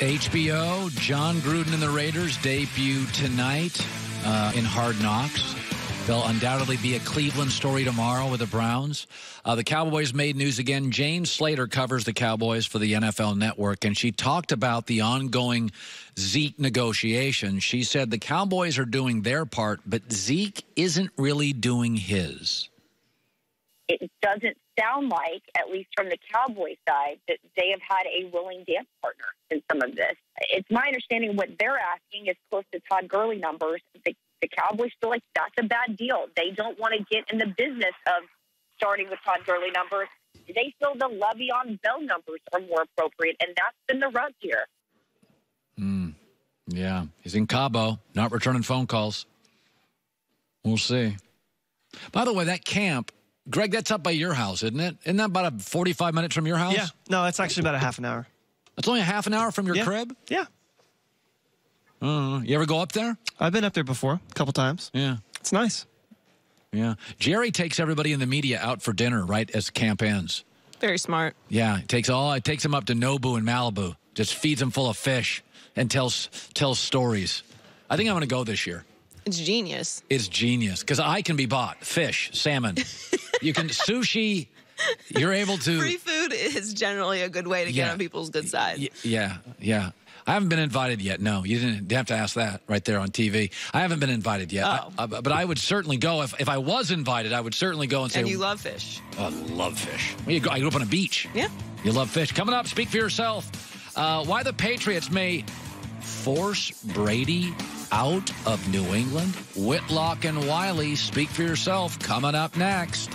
HBO, Jon Gruden and the Raiders debut tonight uh, in Hard Knocks. There'll undoubtedly be a Cleveland story tomorrow with the Browns. Uh, the Cowboys made news again. Jane Slater covers the Cowboys for the NFL Network, and she talked about the ongoing Zeke negotiation. She said the Cowboys are doing their part, but Zeke isn't really doing his. It doesn't sound like, at least from the Cowboy side, that they have had a willing dance partner in some of this. It's my understanding what they're asking is close to Todd Gurley numbers. The, the Cowboys feel like that's a bad deal. They don't want to get in the business of starting with Todd Gurley numbers. They feel the Le'Veon Bell numbers are more appropriate, and that's been the rub here. Mm, yeah, he's in Cabo, not returning phone calls. We'll see. By the way, that camp Greg, that's up by your house, isn't it? Isn't that about a 45 minutes from your house? Yeah. No, it's actually about a half an hour. It's only a half an hour from your yeah. crib? Yeah. Uh, you ever go up there? I've been up there before, a couple times. Yeah. It's nice. Yeah. Jerry takes everybody in the media out for dinner right as camp ends. Very smart. Yeah. It takes all it takes them up to Nobu in Malibu. Just feeds them full of fish and tells tells stories. I think I'm gonna go this year. It's genius. It's genius because I can be bought fish, salmon. you can sushi. You're able to. Free food is generally a good way to Yeah. get on people's good side. Y- yeah, yeah. I haven't been invited yet. No, you didn't have to ask that right there on TV. I haven't been invited yet. Oh. I- I- but I would certainly go if, if I was invited. I would certainly go and say, and you love fish. "Oh, I love fish." Well, you go, I grew up on a beach. Yeah. You love fish. Coming up, speak for yourself. Uh, why the Patriots may force Brady out of New England. Whitlock and Wiley, speak for yourself. Coming up next.